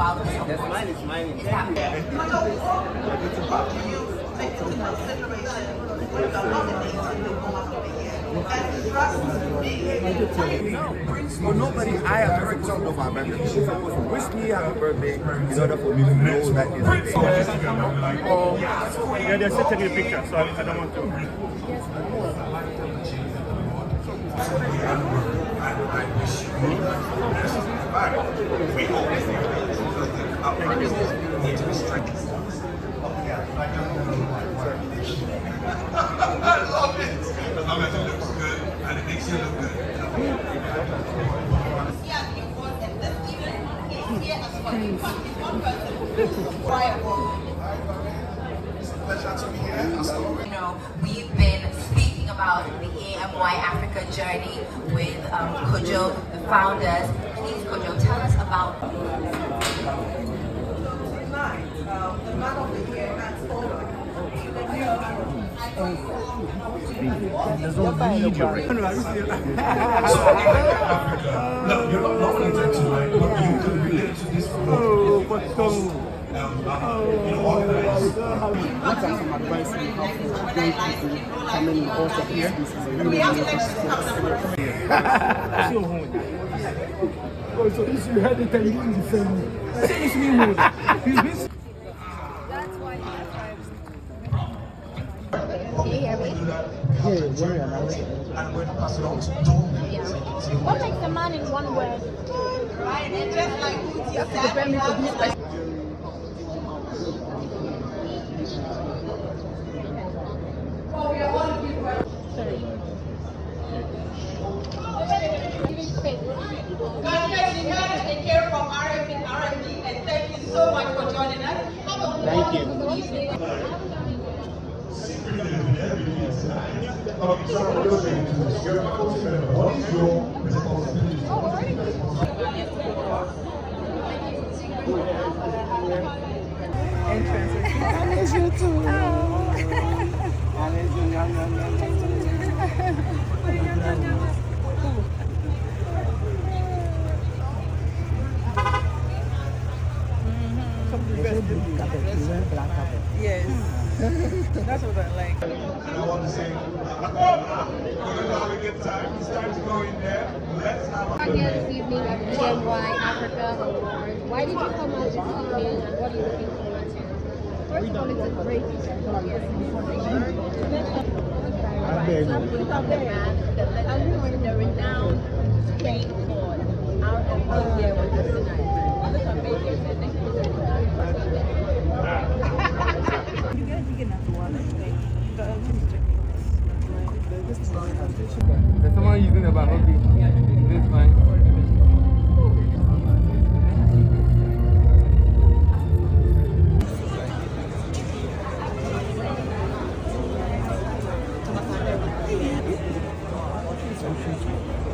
What is so brilliant about this award? Mine is mine. Is that But nobody, I as a person don't my birthday. She's supposed to wish me happy birthday in order for me to know that it's a day. Oh, yeah, they're still taking a picture, so I, I don't want to. I love it. As long as it looks good and it makes you look good. You know, we've been speaking about the EMY Africa journey with um, Kojo, the founders. Please, Kojo, tell us about No, you're not nominated tonight, but you can relate to this. Oh, but so. Um, uh, you know, organize. What are some advice you have for young people coming in course of business? A really Oh, so if you had it, you can defend me. It's me. He's been I'm going to pass it on to What makes a man in one word? Giving Thank you. Okay, so what you're saying is, you're a faculty member. What is your responsibility? Yes. That's what I like. And I want to say, we're going to have a good time. It's time to go in there. Let's have a I'm here this evening at Africa Awards. Why did you come out this evening and what are you looking forward to? First of all, it's a great event. The There's someone using. Okay. This fine.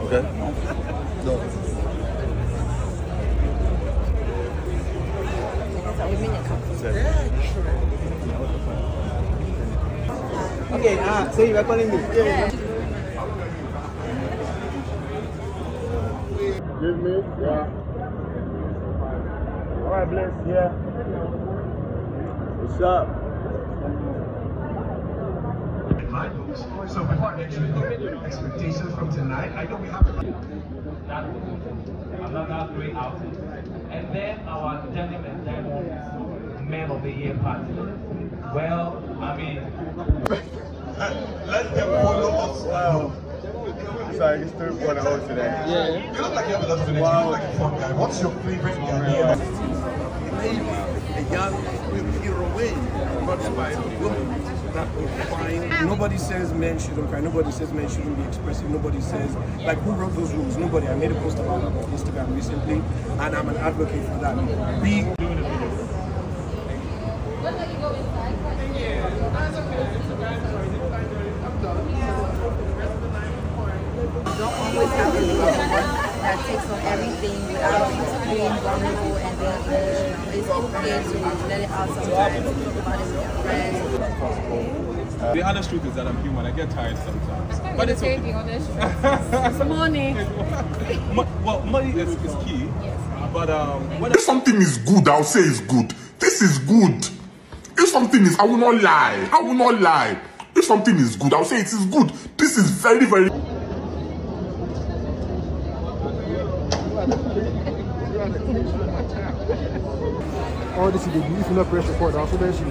Okay. No. Okay, ah, so you are calling me. Give me, yeah. All right, bless, yeah. What's up? my books. So before I actually go, expectations from tonight, I know we have a that another great outing. And then our denim and diamond man of the year party. Well, I mean, Let them follow us now. Sorry, it's third for the today. Yeah. You look like you have a lot of energy. Wow. You look like a fun guy. What's your favorite Ghanaian? A young will be ruined, not by women that will find. Nobody says men shouldn't cry. Nobody says men shouldn't be expressive. Nobody says, like, who wrote those rules? Nobody. I made a post about that on Instagram recently, and I'm an advocate for that. Be. Yeah. Being vulnerable and being emotional. It's okay to let it out sometimes. Talk about it with your friends. The honest truth is that I'm human. I get tired sometimes. But it's okay. It's money. Well, money is, is key. But um, when If something is good, I'll say it's good. This is good. If something is, I will not lie. I will not lie. If something is good, I'll say it is good. This is very, very. All this is the if you not press record, I'll finish you.